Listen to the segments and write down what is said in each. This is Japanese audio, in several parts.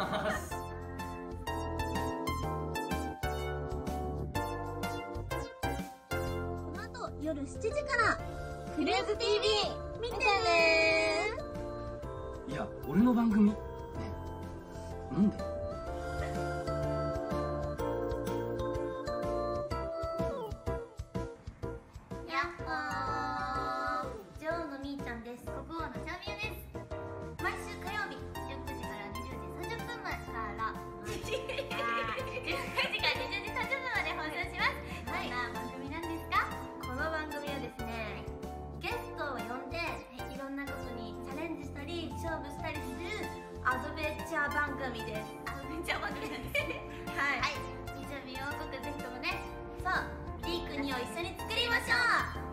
ます。この後夜7時からクルーズ TV 見てねいや俺の番組？ね。なんで？を一緒に作りましょう。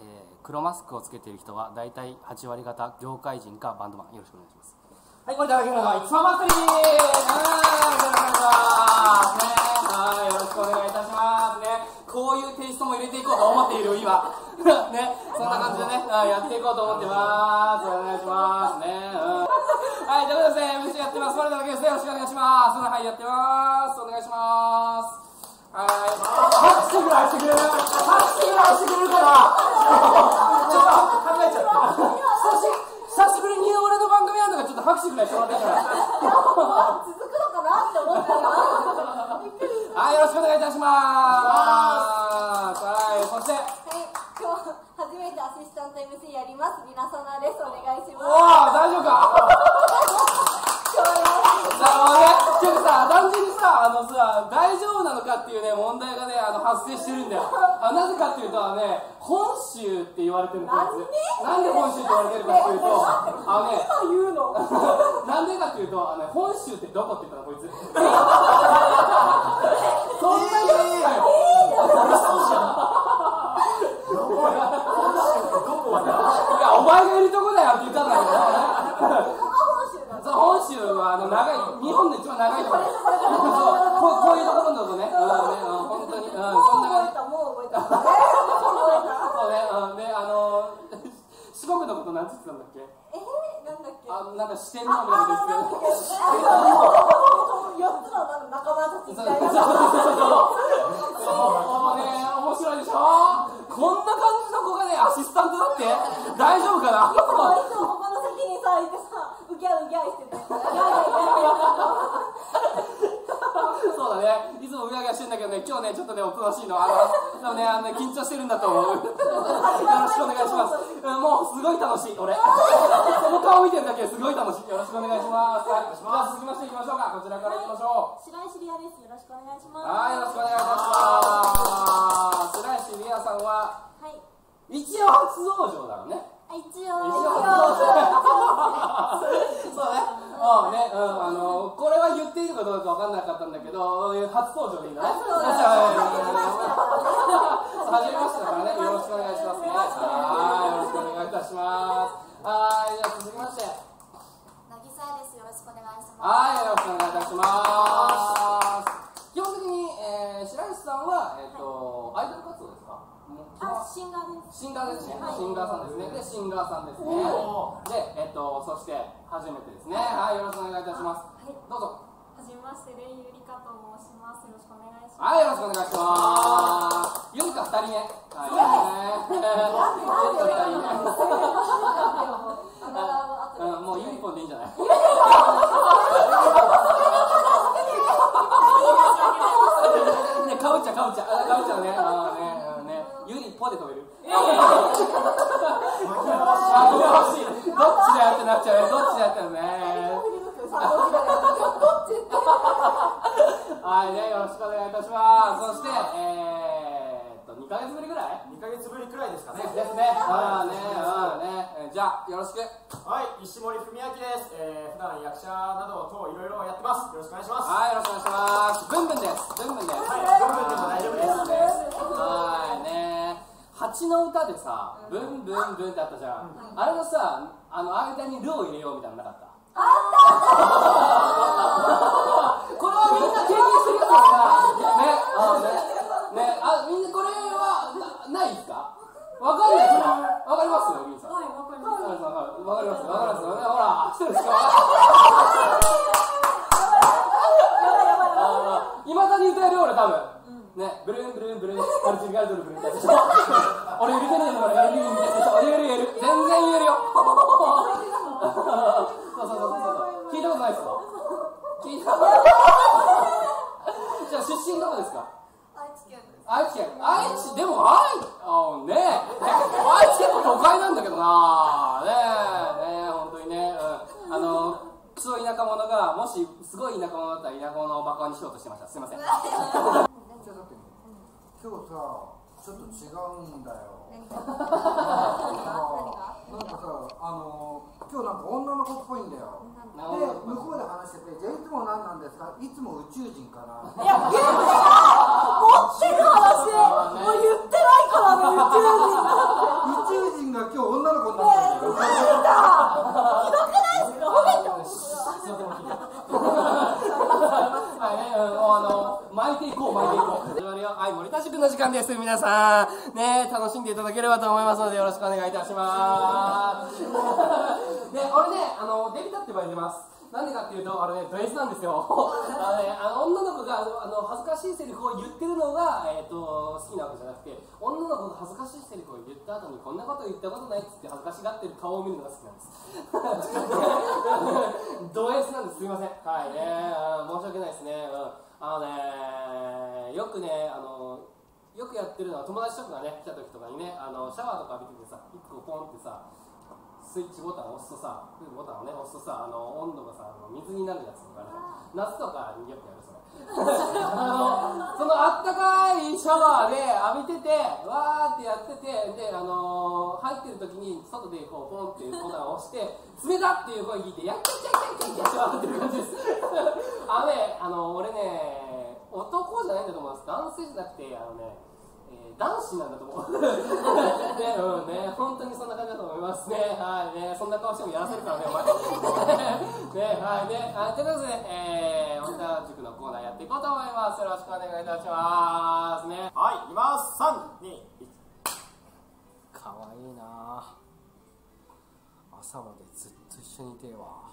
えー、黒マスクをつけている人は大体8割方業界人かバンドマン。よろしくお願いします。はいこれいただきますのがいつま祭りはいよろしくお願いします。ねはいよろしくお願いいたします。ねこういうテイストも入れていこうと思っている今。ねそんな感じでね。あやっていこうと思ってます。お願いします。ね、うん、はいということでですね MC やってます。これだけですよろしくお願いします。はいやってます。お願いします。はい。拍手ぐらいしてくれる拍手ぐらいしてくれるからちょっと考えちゃった。久し久しぶりに俺の番組なんだからちょっと拍手ぐらいしてもらっていいかな。続くのかなって思ったよ。はい、よろしくお願いいたします。はい、そして、はい、今日初めてアシスタント MC やります。リナソナです。お願いしおます。お大丈夫か？なるほどね。ちょっとさ、単純にさ、あのさ、大丈夫なのかっていうね、問題がね、あの、発生してるんだよ。あなぜかっていうと、あのね、本州って言われてるんですよ。なんで本州って言われてるかっていうと、あのね、今言うの？なんでかっていうと、あのね、本州ってどこって言ったらこいつ。そんなにかよ。いや、お前がいるとこだよって言ったんだけど。そう本州はあの長い日本で一番長いところそうこういうところのとこね、うんねうん、本当に、うん、そんな感じもう覚えた。そうね、うん、であの四国のことなんて言ってたんだっけ？えー、なんだっけ。あなんか四天王みたいなこと言ってた四つの仲間たちみたいな。って大丈夫かな？いつも他の席にさいてさ、うぎゃうぎゃいしてた。そうだね、いつもうやうやしてんだけどね、今日ね、ちょっとね、おとなしいの、あの、でもね、あのね、緊張してるんだと思う。よろしくお願いします。うんもう、すごい楽しい、俺。その顔見てるだけですごい楽しい。よろしくお願いします。はい、じゃあ続きましていきましょうか。こちらからいきましょう。白石リアです。よろしくお願いします。はい、よろしくお願いします。白石美也さんは、はい。一応初登場だろうね。あ一応、一一応応。そうね。うんね、うん、あの、これは言っていいのかどうかわかんなかったんだけど、初登場でいいんだね。そうですじゃあはい初めましてだからね、よろしくお願いしますね。はい、よろしくお願いいたします。はい、じゃあ続きまして。なぎさです。よろしくお願いします。はい、よろしくお願いいたします。基本的に、えー、白石さんは、えっ、と、アイドル活動ですかもうあ、シンガーです。シンガーですね、はいシンガーさんですね。で、シンガーさんですね。で、えっと、そして、初めてですね。はい、よろしくお願いいたします。はい。どうぞ。はじめまして、レイユリカと申します。よろしくお願いします。はい、よろしくお願いします。よりか二人目。はい、ね。よりか二人目。うん、もうユニコーンでいいんじゃないね、かぶっちゃかぶっちゃ。あ、かぶっちゃうね。あーね、うんね。ユニポで止める。どっちだよってなっちゃうよ。どっちだよってね。はいね、よろしくお願いいたします。そして、えー、っと、2ヶ月ぶりぐらい？2ヶ月ぶりくらいですかね。ですね。あーね、あーね。えーじゃあ、よろしく。はい、石森文明です。えー、普段役者など等いろいろやってます。よろしくお願いします。はい、よろしくお願いします。ブンブンです。ブンブンです。はい、ブンブンでも大丈夫蜂の歌でさ「ブンブンブン」ってあったじゃん、あれのさあの間に「ル」を入れようみたいなのなかった？あったこれはみんな経験してるやつだ ね。あのね。ね。あみんなこれはなないですか？わかんない。ですかわかりますよ、みんさん。はい、わかります。わかります。わかります。ほら、一人ですか。いまだに歌えるよ俺多分、ね。ブルーンブルーンブルーン。パルチルガルドルブルーンみたいでしょ俺入れてねえの俺やるみたいでしょ言える言える全然言えるよそうそうそうそうそう聞いたことないですか聞いたことないじゃあ出身どこですか愛知県です愛知県愛知でも愛あねえ愛知結構都会なんだけどなねえねえ本当にね、うん、あのクソ田舎者がもしすごい田舎者だったら田舎者をバカにしようとしてました。すいません。じゃあだって今日さちょっと違うんだよ。なんかさあの今日なんか女の子っぽいんだよで向こうで話しててじゃあいつも何なんですかいつも宇宙人かないや言う持ってる話もう言ってないからね宇宙人宇宙人が？今日女の子になってるんだよひどくないですか褒めてほしいはいね、うん、あの巻いていこう巻いていこう始まるよはい森田塾の時間です皆さんね楽しんでいただければと思いますのでよろしくお願いいたしますで俺 ねあのデビタって呼ばれてますなんでかっていうと、あれね、ド S なんですよ。あのね、あの女の子があの恥ずかしいセリフを言ってるのが、えー、と好きなわけじゃなくて、女の子が恥ずかしいセリフを言った後に、こんなこと言ったことないっつって恥ずかしがってる顔を見るのが好きなんです。ド S なんです、すいません。はいね、申し訳ないですね。うん、あのね、よくね、あの、よくやってるのは友達とかがね、来た時とかにね、あのシャワーとか浴びててさ、一個ポンってさ、スイッチボタンを押すとさ、ボタンをね、押すとさ、あの温度がさ、あの水になるやつとかね、夏とかによくやるそれ。あのそのあったかいシャワーで浴びてて、わーってやってて、で、あの入ってる時に外でこうポンっていうボタンを押して、冷たっていう声聞いて、やっちゃいちゃいちゃいちゃいちゃってる感じです。あのね、あの俺ね、男じゃないんだと思います。男性じゃなくて、あのね、えー男子なんだと思う。ね、うんね、本当にそんな感じだと思いますね。はいね、そんな顔してもやらせるからね、お前。ね、はいね、はい、ということで、えー、森田塾のコーナーやっていこうと思います。よろしくお願いいたします。ね。はい、いきます。三、二、一。かわいいな朝までずっと一緒にいてえわ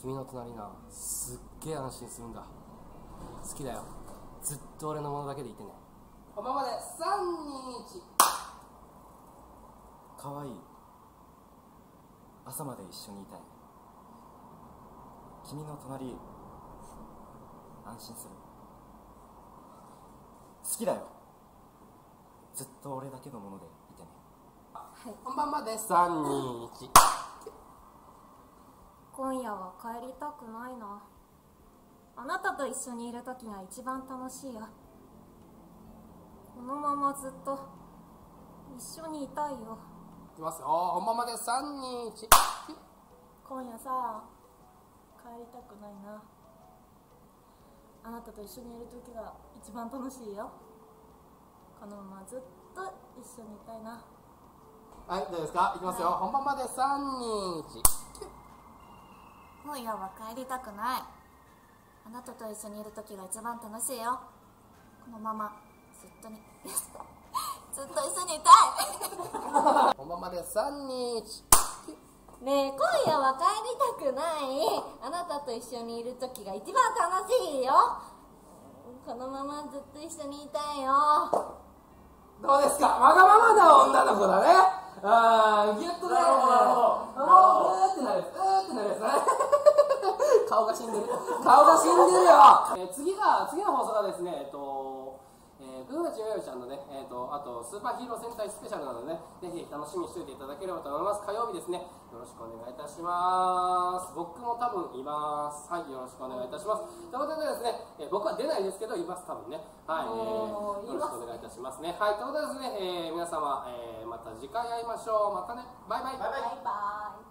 君の隣なすっげえ安心するんだ好きだよずっと俺のものだけでいてねこのままで321かわいい。朝まで一緒にいたい。君の隣安心する。好きだよ。ずっと俺だけのものでいてね。本番まで。321今夜は帰りたくないなあなたと一緒にいる時が一番楽しいよ。このままずっと一緒にいたいよ。いきますよ。本番まで。321今夜さ帰りたくないな。あなたと一緒にいる時が一番楽しいよ。このままずっと一緒にいたいな。はいどうですか？いきますよ。本番まで。321今夜は帰りたくないあなたと一緒にいる時が一番楽しいよ。このままずっとに ずっと一緒にいたい。本番まで321ねえ今夜は帰りたくない。あなたと一緒にいる時が一番楽しいよ。このままずっと一緒にいたいよ。どうですか？わがままな女の子だね。あーギュッとねなるほどなるほどもううーってなるうーってなるやつね顔が死んでる顔が死んでるよ、えー次が次の放送がですねえっとえー、くぐちよよちゃんのね、えー、とあとスーパーヒーロー戦隊スペシャルなのでねぜひ楽しみにしておいていただければと思います。火曜日ですね。よろしくお願いいたします。僕も多分います。はいよろしくお願いいたします。ということでですね、えー僕は出ないですけどいます多分ね。はい、えー、よろしくお願いいたしますね。はいということでですね、えー皆様、えーまた次回会いましょう。またね。バイバイ。バイバイ。バイバイ